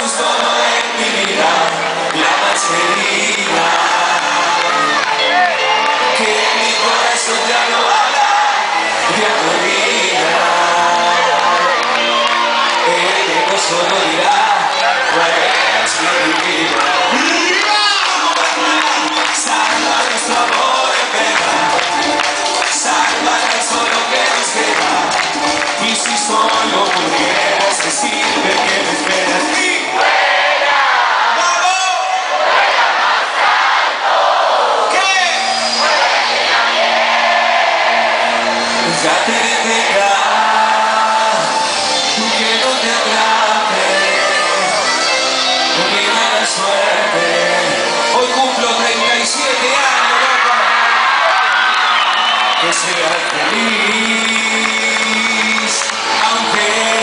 La más. Que mi corazón ya no habla solo dirá, cuál es mi vida. Seas feliz, aunque,